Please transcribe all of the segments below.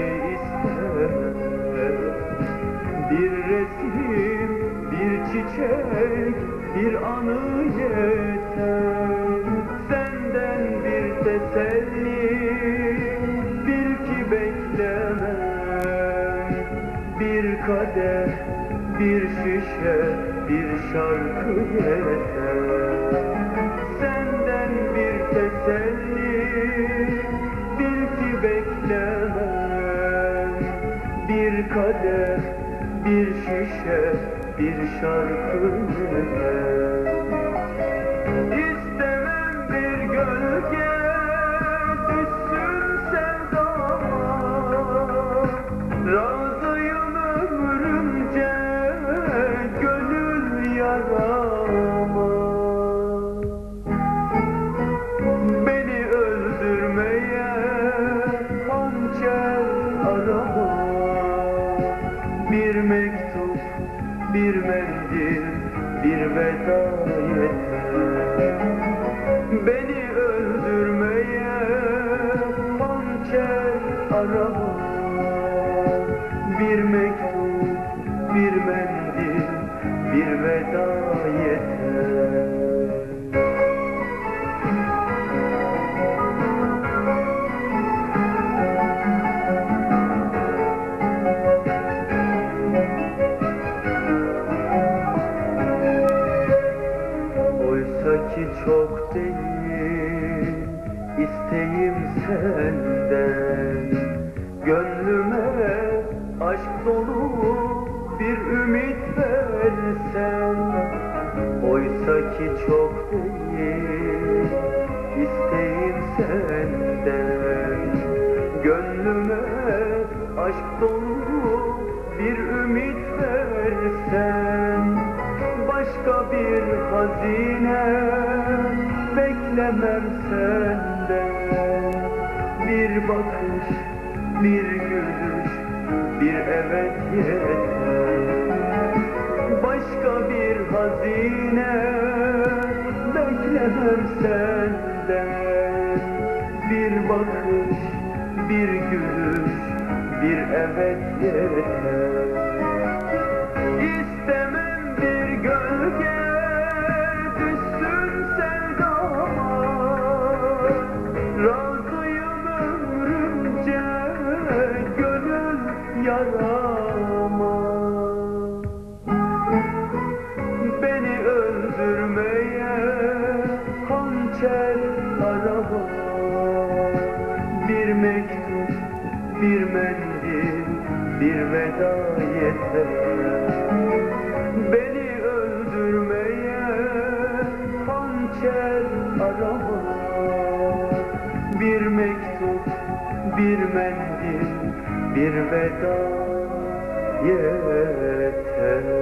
şey ister Bir resim, bir çiçek, bir anı yeter. Senden bir teselli, bil ki bekleme Bir kadeh, bir şişe, bir şarkı yeter şişe, bir şarkı yeter İstemem bir gölge hazine beklemem senden Bir bakış, bir gülüş, bir evet yeter. Başka bir hazine beklemem senden Bir bakış, bir gülüş, bir evet yeter. İstemem veda yeter.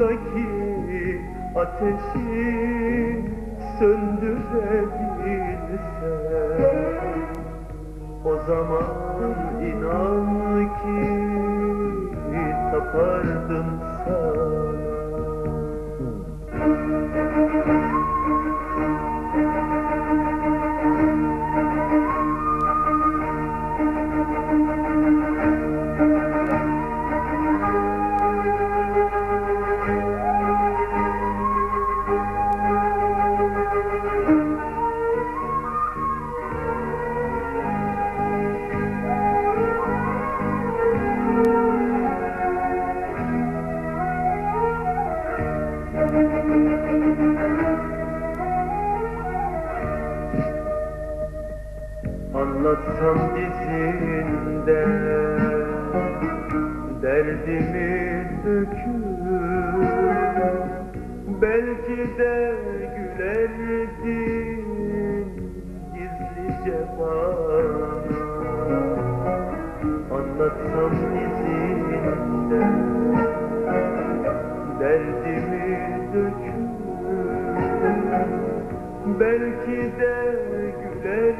Ruhumdaki ateşi söndürebilsem O zaman inan ki tapardım sana Derdimi döküp Belki de gülerdin Gizlice bana. Anlatsam izinde Derdimi döküp Belki de güler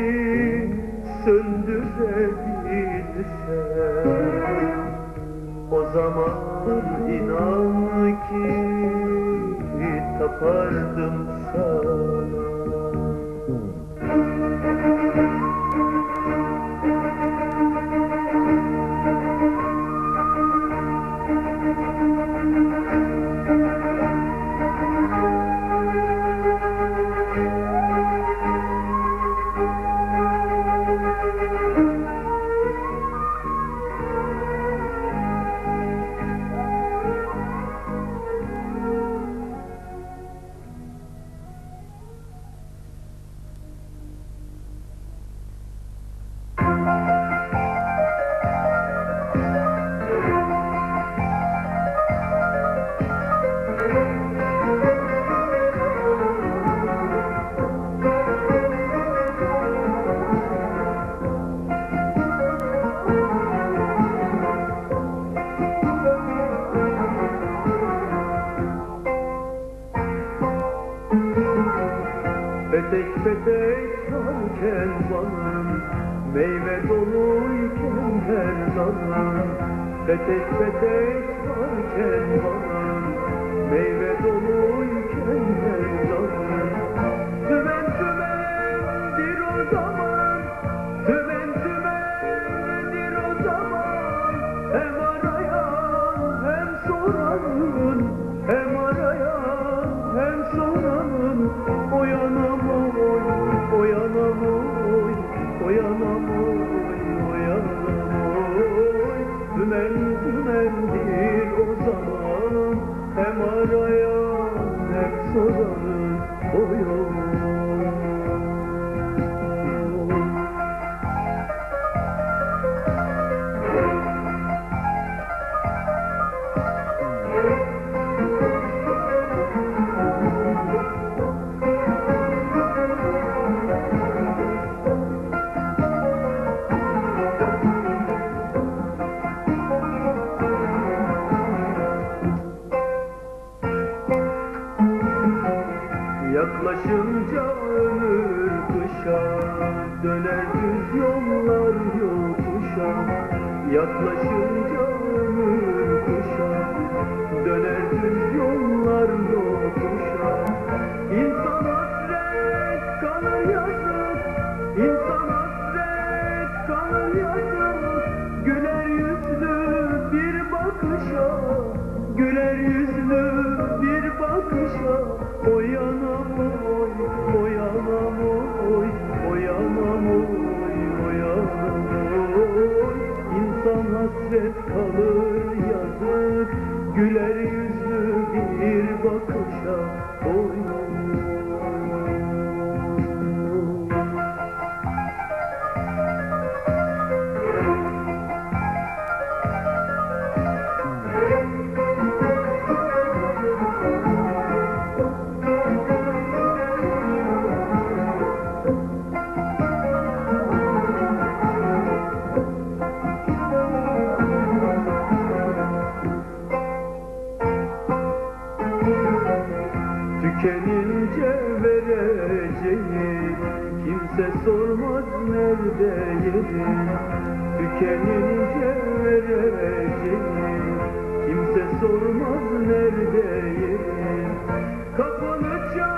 inan ki tapardım Petek petek sarken bana Meyve doluyken her zaman Tümen tümendir o zaman Tümen tümendir o zaman. Hem arayan hem soran Hem arayan hem soran değilim Tükenince vereceğim Kimse sormaz neredeyim. Kapını çal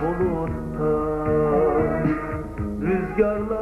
bulutta Rüzgarlar